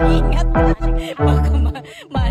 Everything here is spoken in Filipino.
Ingat ka. Baka ma- ma-